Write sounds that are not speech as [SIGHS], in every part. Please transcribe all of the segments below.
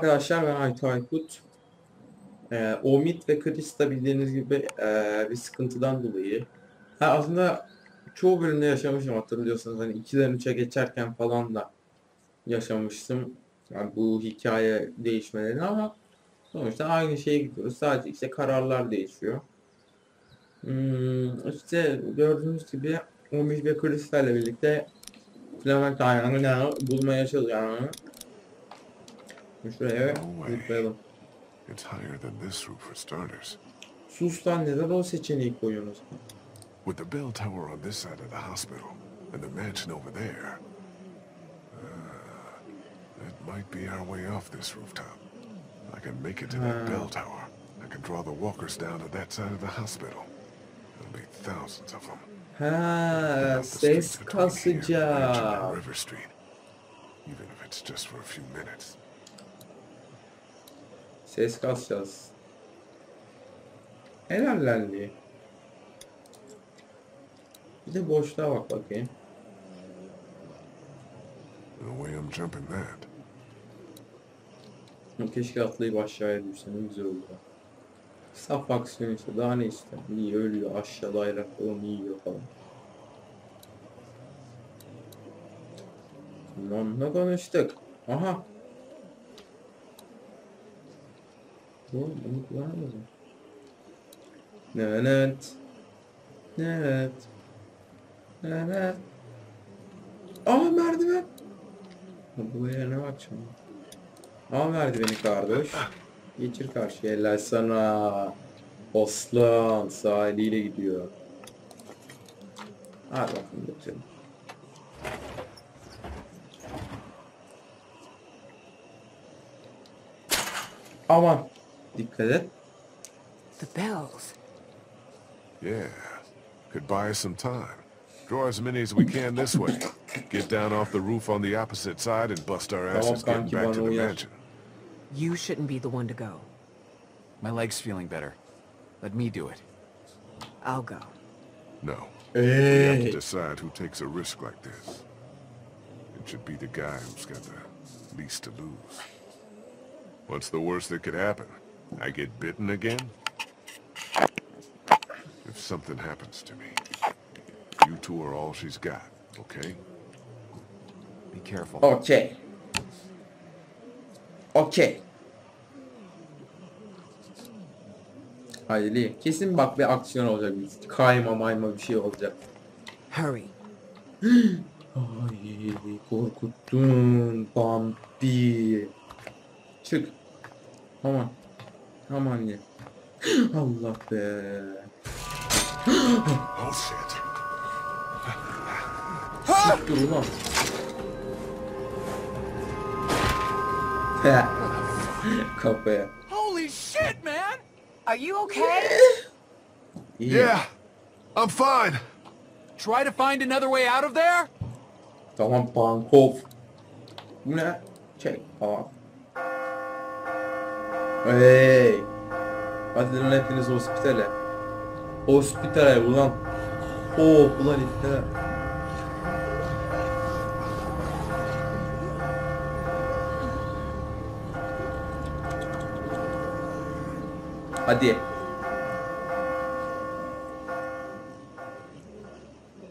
arkadaşlar ben Aytu Aykut. Ee, Omid ve de bildiğiniz gibi ee, bir sıkıntıdan dolayı. Ha aslında çoğu bölümde yaşamışım hatırlıyorsanız hani 2'den 3'e geçerken falan da yaşamıştım. Yani bu hikaye değişmelerini ama sonuçta aynı şeye gidiyoruz. Sadece işte kararlar değişiyor. Hmm, işte gördüğünüz gibi Omid ve Chris'lerle birlikte Clementine bulmaya çalışıyoruz. Şuraya. It's higher than this roof for starters. Sus'tan neden o seçeneği koyuyorsunuz? With the bell tower on this side of the hospital and the mansion over there, uh, that might be our way off this rooftop. I can make it to that bell tower. I can draw the walkers down to that side of the hospital. There'll be thousands of them. Ha, Up the streets ses between here, mansion and kasacağım. River Street. Even if it's just for a few minutes. Ses kasacağız. Helallendi. Bir de boşluğa bak bakayım. No way I'm jumping that. Keşke atlayıp aşağıya düşse ne güzel olurdu. Saf aksiyon işte daha ne ister. İyi ölüyor aşağıda ayrak falan yiyor falan. Onunla konuştuk. Aha. Bu bunu kullanamadım. Evet. Evet. Evet. Aa merdiven. Bu yere ne bakacağım? Al merdiveni kardeş. Geçir karşıya eller sana. Oslan sahiliyle gidiyor. Hadi bakalım götürelim. Aman. Dikkat et. The bells. Yeah, could buy us some time. Draw as many as we can this way. Get down off the roof on the opposite side and bust our asses getting back to the mansion. You shouldn't be the one to go. My leg's feeling better. Let me do it. I'll go. No, we have to decide who takes a risk like this. It should be the guy who's got the least to lose. What's the worst that could happen? I get bitten again? If something happens to me, you two are all she's got, okay? Be careful. Okay. Okey. Haydi kesin bak bir aksiyon olacak. bir Kayma mayma bir şey olacak. Hurry. Ay korkuttun Bambi. Çık. Aman. Aman ye. Allah be. Oh shit. Dur ulan. Kafaya. Holy shit, man! Are you okay? İyi. Yeah, I'm fine. Try to find another way out of there? Tamam Pankov. Bu ne? Çek. Tamam. Hey. Hadi lan hepiniz hospitale. Hospitale ulan. Oh ulan ittiler. Hadi.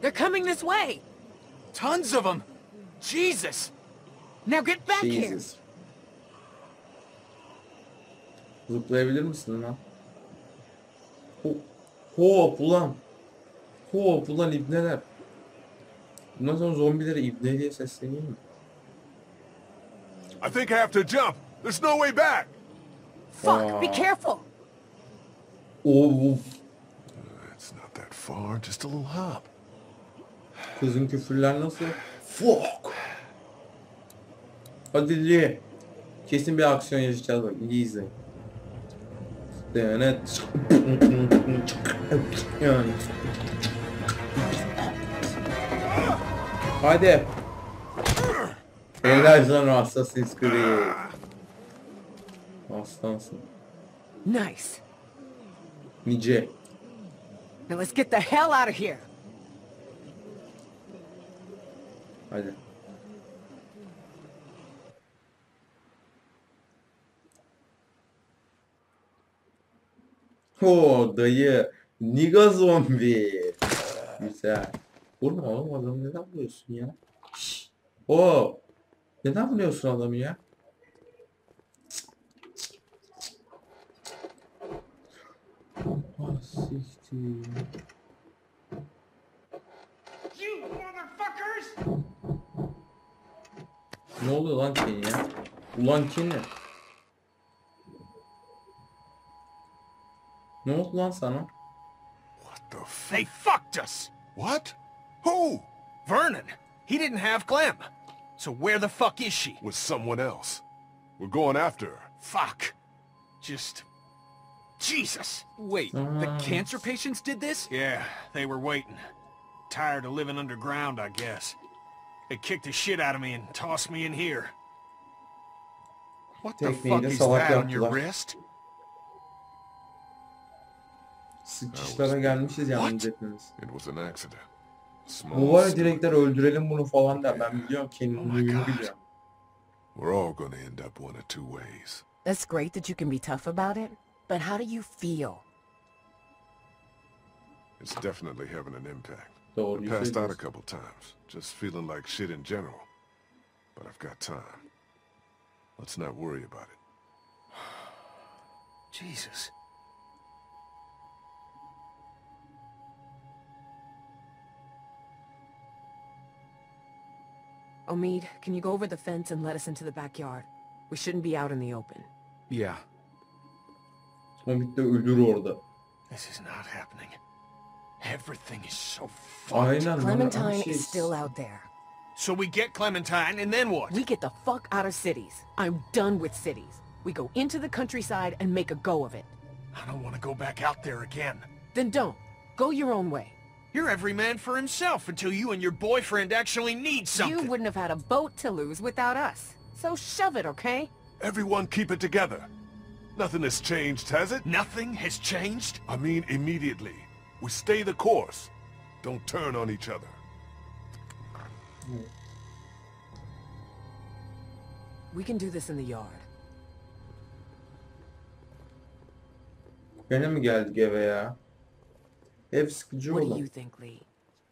They're coming this way. Tons of them! Jesus! Now get back here. Jesus. Zıplayabilir misin lan? Ho Hop ulan. Hop ulan ibneler. Bundan sonra zombilere ibne diye sesleneyim mi? I think I have to jump. There's no way back. Fuck, be careful. Of. It's not that far, just a little hop. Kızın küfürler nasıl? Fuck. Hadi Lee. Kesin bir aksiyon yaşayacağız bak. İyi izleyin. Hadi. Helal sana Assassin's Creed. Aslansın. Nice. Nice. Now let's get the hell out of here. Hadi. Oo dayı. Niga zombi. Güzel. Vurma oğlum adamı neden vuruyorsun ya? Şşş. Oo. Neden vuruyorsun adamı ya? Ah siktir. Ne oluyor lan Ken ya? Ulan Ken ne? Ne oldu lan sana? What the f- They fucked us! What? Who? Vernon! He didn't have Clem! So where the fuck is she? With someone else. We're going after her. Fuck. Just... Jesus! Wait, the cancer patients did this? Yeah, they were waiting. Tired of living underground, I guess. They kicked the shit out of me and tossed me in here. What the Tekneyi fuck is that on your yaptılar. wrist? Sıçışlara gelmişiz yalnız hepimiz. It was an accident. Bu var ya direktler öldürelim bunu falan der. Ben biliyorum Oh Ken'in huyunu biliyorum. We're all gonna end up one of two ways. That's great that you can be tough about it, but how do you feel? It's definitely having an impact. Doğru I passed out a couple times, just feeling like shit in general. But I've got time. Let's not worry about it. [SIGHS] Jesus. Omid, can you go over the fence and let us into the backyard? We shouldn't be out in the open. Yeah. Hobbit de ölür orada. This is not happening. Everything is so fucked. Clementine is still out there. So we get Clementine, and then what? We get the fuck out of cities. I'm done with cities. We go into the countryside and make a go of it. I don't want to go back out there again. Then don't. Go your own way. You're every man for himself until you and your boyfriend actually need something. You wouldn't have had a boat to lose without us. So shove it, okay? Everyone keep it together. Nothing has changed, has it? Nothing has changed? I mean immediately. We stay the course. Don't turn on each other. We can do this in the yard. Gene mi geldik eve ya? Ev sıkıcı What do you think, Lee?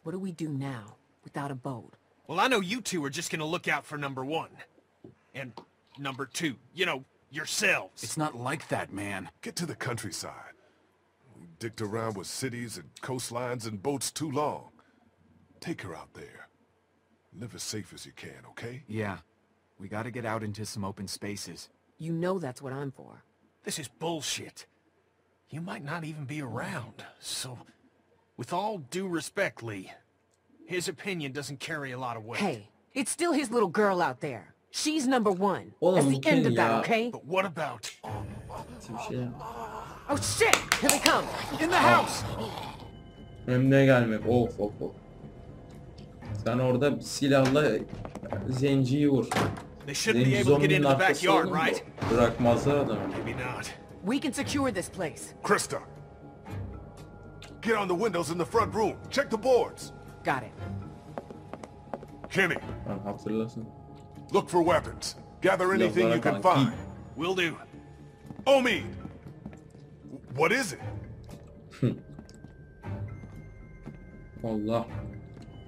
What do we do now without a boat? Well, I know you two are just gonna look out for number one. And number two, you know, yourselves. It's not like that, man. Get to the countryside. We dicked around with cities and coastlines and boats too long. Take her out there. Live as safe as you can, okay? Yeah. We gotta get out into some open spaces. You know that's what I'm for. This is bullshit. You might not even be around, so... With all due respect, Lee, his opinion doesn't carry a lot of weight. Hey, it's still his little girl out there. She's number one. Oğlum That's the end of that, okay? But what about... Yap. Oh shit! Here they come! In the house! Önüne gelmek. Of of of. Sen orada silahla zenciyi vur. Zenci able to get zombinin into the arkası bu. right? Bırakmazlar adamı. We can secure this place. Krista! Get on the windows in the front room. Check the boards. Got it. Kenny, Lan hatırlasın. look for weapons. Gather anything you can find. kanki. Will do. Omi! What is it? Allah.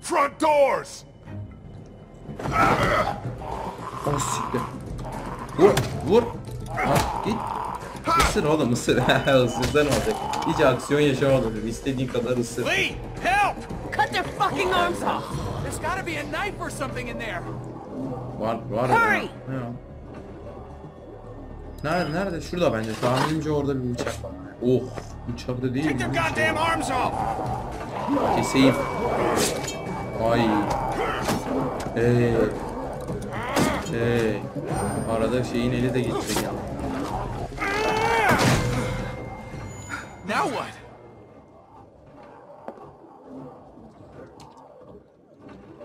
Front doors! Oh siktir. Vur vur. Ha, git. Isır oğlum ısır. [LAUGHS] Isırdan olacak. Hiç aksiyon yaşamadım. İstediğin kadar ısır. Lee! Help! Cut their fucking arms off! There's gotta be a knife or something in there. Var var. Hurry! Nerede nerede? Şurada bence. Tahminimce orada bir bıçak var. Oh bıçak da değil. Take their mi? goddamn arms off! Keseyim. Ay. Hey. Hey. Arada şeyin eli de gidecek ya. Now what?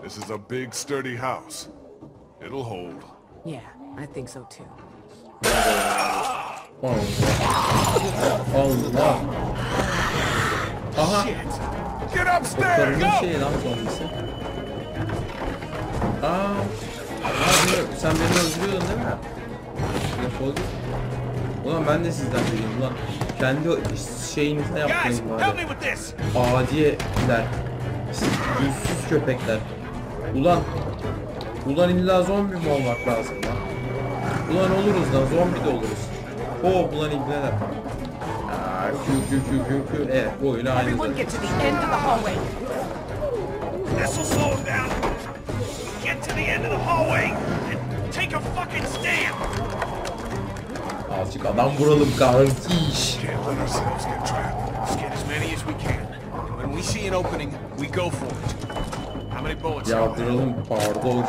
This is a big, sturdy house. It'll hold. Yeah, I think so too. Allah. Allah. Aha. Get upstairs! Karının şeyi lan zombisi. Aa. Abi sen beni öldürüyordun değil mi? Defol git. Ulan ben de sizden biriyim lan. Kendi şeyinize help bari. Adiler. Yüzsüz köpekler. Ulan. Ulan illa zombi mi olmak lazım lan? Ulan oluruz lan zombi de oluruz. Hop ulan ibneler. Aa, kü kü kü kü kü. Evet bu oyunu aynı zaten. get to the end of the hallway. This'll slow him down. Get to the end of the hallway and take a fucking stand! Birazcık adam vuralım kankiş. Yağdıralım pardon.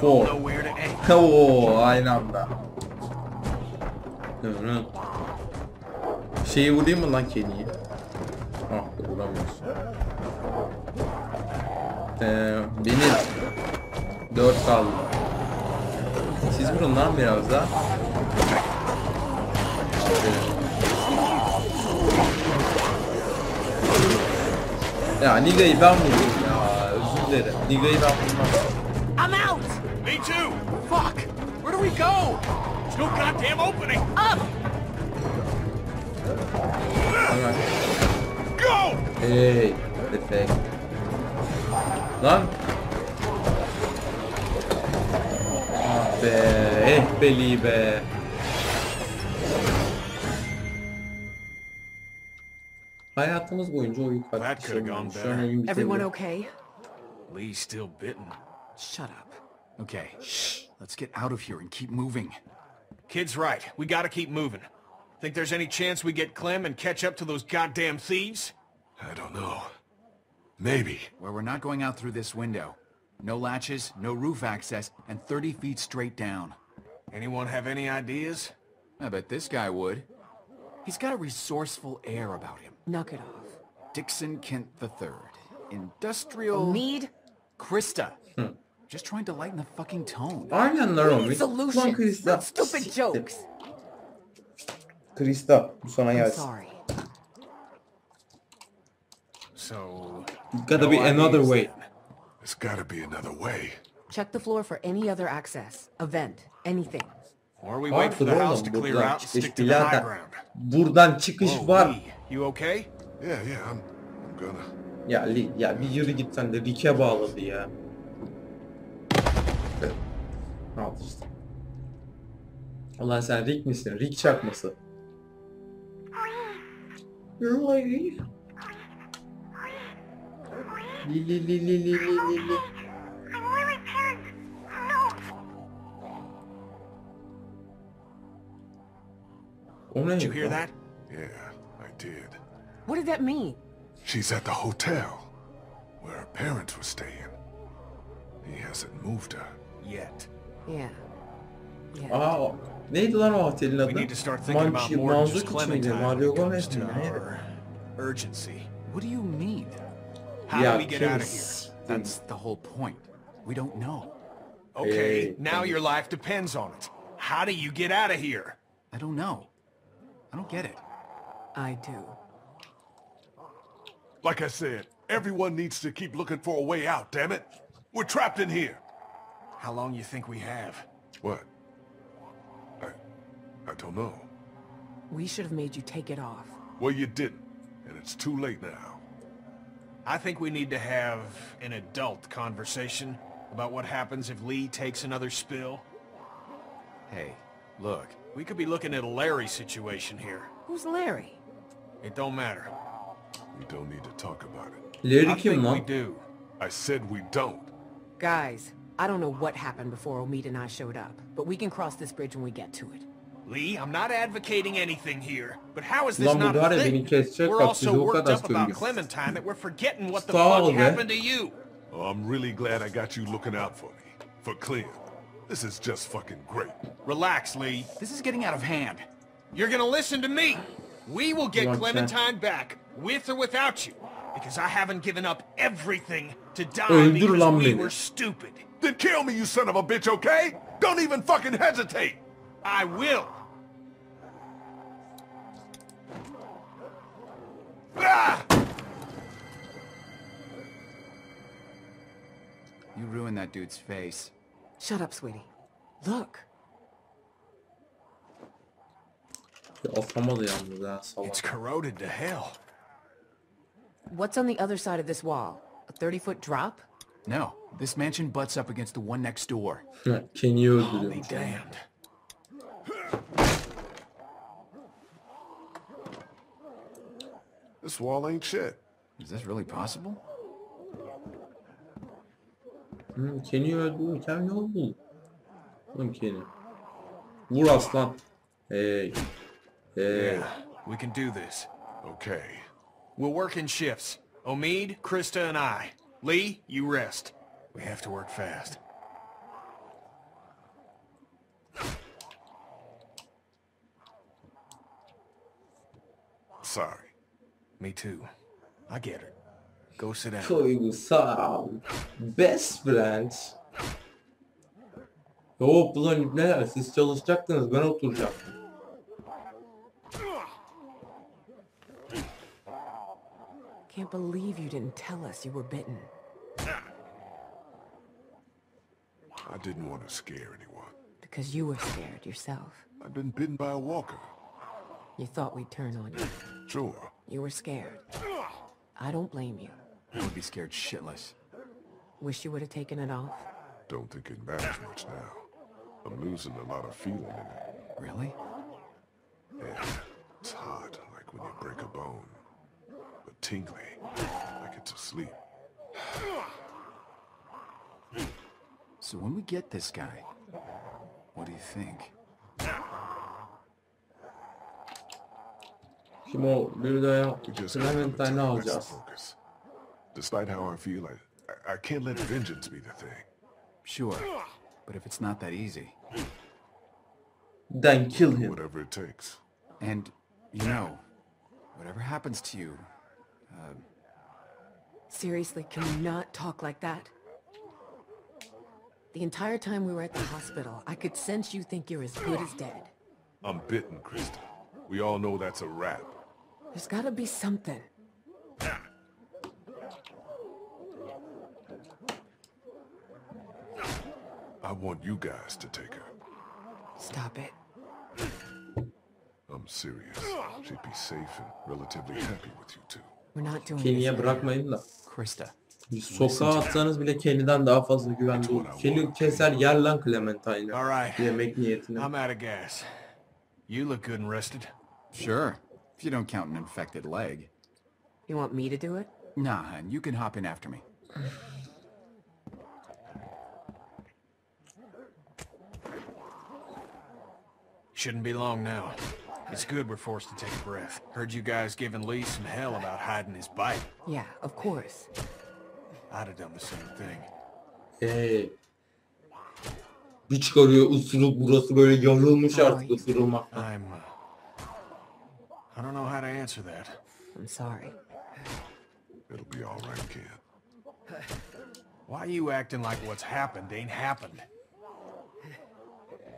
Four. [LAUGHS] Oo, aynı anda. Şeyi vurayım mı lan Kenny'yi? Ah vuramıyorsun. Ee, benim 4 kaldı. Siz vurun lan biraz daha. Ya Niga'yı ben vurdum ya. Özür dilerim. Niga'yı ben vurmam. I'm out! Me too! Fuck! Where do we go? There's no goddamn opening! Up! Hemen. Go! Hey, efekt. Lan. Be, eh beli. Hayatımız boyunca oyun That kaç kişi could've gone. Şu better. an oyun Everyone okay? Lee's still bitten. Shut up. Okay, shh. Let's get out of here and keep moving. Kid's right. We gotta keep moving. Think there's any chance we get Clem and catch up to those goddamn thieves? I don't know. Maybe. Well, we're not going out through this window. No latches, no roof access, and 30 feet straight down. Anyone have any ideas? I bet this guy would. He's got a resourceful air about him. Knock it off. Dixon Kent III. Industrial... Need Christa. Just trying to lighten the fucking tone. Aynen lan Romy. Lan solutions. Christa. Not stupid Siktir. jokes. Krista bu sana I'm gelsin. sorry. So... Gotta no be another way. then. There's gotta be another way. Check the floor for any other access. A vent. Anything. Or we wait for the house to clear out and stick to the high ground. Buradan çıkış Whoa, var. Lee, you okay? Yeah, yeah, I'm, I'm gonna. Ya Li, ya bir yürü git sen de Rick'e bağladı ya. Al işte. Ulan sen Rick misin? Rick çakması. Li li li li li li li li. Oh, o ne? Did you hear that? Yeah, I did. What did that mean? She's at the hotel where her parents were staying. He hasn't moved her. Yet. Yeah. Yeah. Aa, neydi lan o otelin adı? We need to start thinking about more than just miydi? Clementine Mario when it comes Gomez mi? Our urgency. What do you mean? How Ya do we get out of here? That's the whole point. We don't know. Okay, Hey, now your life depends on it. How do you get out of here? I don't know. I don't get it. I do. Like I said, everyone needs to keep looking for a way out, damn it. We're trapped in here. How long you think we have? What? I... I don't know. We should have made you take it off. Well, you didn't. And it's too late now. I think we need to have an adult conversation about what happens if Lee takes another spill. Hey, look. We could be looking at a Larry situation here. Who's Larry? It don't matter. We don't need to talk about it. Larry I think we do. I said we don't. Guys, I don't know what happened before Omid and I showed up, but we can cross this bridge when we get to it. Lee, I'm not advocating anything here, but how is this not var a thing? We're bak all so worked up about. Clementine that we're forgetting what the fuck happened to you. Oh, I'm really glad I got you looking out for me. For Clem. This is just fucking great. Relax, Lee. This is getting out of hand. You're gonna listen to me. We will get Clementine back, with or without you, because I haven't given up everything to die Öldür because we were stupid. Then kill me, you son of a bitch, okay? Don't even fucking hesitate! I will. You ruined that dude's face. Shut up, sweetie. Look. Atamadı yalnız ha It's corroded to hell. What's on the other side of this wall? A 30-foot drop? No, this mansion butts up against the one next door. Kenny'yi Holy öldürüyormuş. damned. This wall ain't shit. Is this really possible? Hı, Kenny'yi öldürürken ne oldu? Oğlum Kenny. Vur aslan. Hey. Hey. Yeah, we can do this. Okay. We'll work in shifts. Omid, Christa, and I. Lee, you rest. We have to work fast. Sorry. Me too. I get it. Go sit down. Duygusal. Best friends. Yok ulan neler siz çalışacaktınız ben oturacaktım. Can't believe you didn't tell us you were bitten. I didn't want to scare anyone. Because you were scared yourself. I've been bitten by a walker. You thought we'd turn on you. Sure. You were scared. I don't blame you. I would be scared shitless. Wish you would have taken it off. Don't think it matters much now. I'm losing a lot of feeling in it. Really? Yeah, it's hot, like when you break a bone. But tingly, like it's asleep. So when we get this guy, what do you think? Şimdi o bir de just gotta Clementine'i maintain mental alacağız. focus. Despite how I feel, I, I, I can't let vengeance be the thing. Sure. But if it's not that easy, Then kill him. Whatever it takes. and, you know, whatever happens to you, uh, Seriously, can you not talk like that? The entire time we were at the hospital, I could sense you think you're as good as dead. I'm bitten, Christa. We all know that's a wrap. There's gotta be something. I want you guys to take her. Stop it. I'm serious. She'd be safe and relatively happy with you two. We're not doing Kenny'ye bırakmayın da. Krista, sokağa atsanız bile Kenny'den daha fazla güvende olur. Kenny keser yer lan Clementine'ı. Yemek niyetine. I'm out of gas. You look good and rested. sure. If you don't count an infected leg. You want me to do it? Nah, and you can hop in after me. Shouldn't be long now. It's good we're forced to take a breath. Heard you guys giving Lee some hell about hiding his bite. Yeah, of course. I'd have done the same thing. Hey. Bir çıkarıyor ısırık burası böyle yarılmış artık Ay. ısırılmaktan. I'm, uh, I don't know how to answer that. I'm sorry. It'll be all right, kid. Why are you acting like what's happened ain't happened?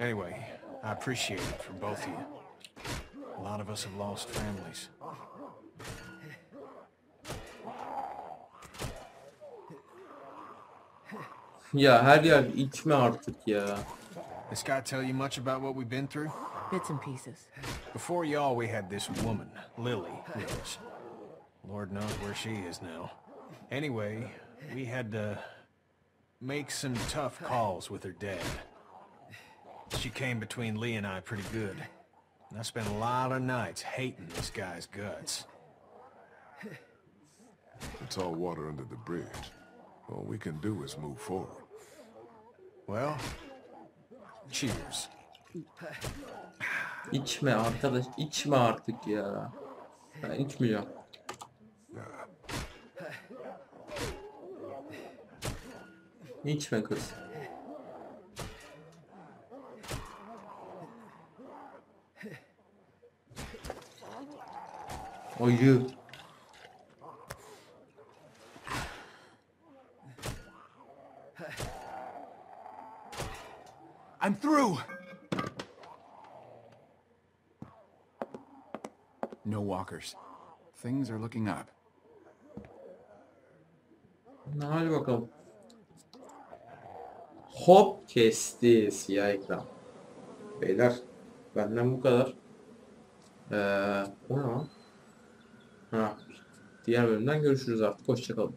Anyway, I appreciate it from both of you. A lot of us have lost families. Ya her yer içme artık ya. This guy tell you much about what we've been through? Bits and pieces. Before y'all, we had this woman, Lily, with us. Lord knows where she is now. Anyway, we had to make some tough calls with her dad. She came between Lee and I pretty good. And I spent a lot of nights hating this guy's guts. It's all water under the bridge. All we can do is move forward. Well, cheers. İçme arkadaş içme artık ya. Ben içmeyeceğim. İçme kız. Ayı. I'm through! No walkers. Things are looking up. Hadi bakalım. Hop kesti siyah ekran. Beyler benden bu kadar. Ee, o ne? Ha. Diğer bölümden görüşürüz artık. Hoşçakalın.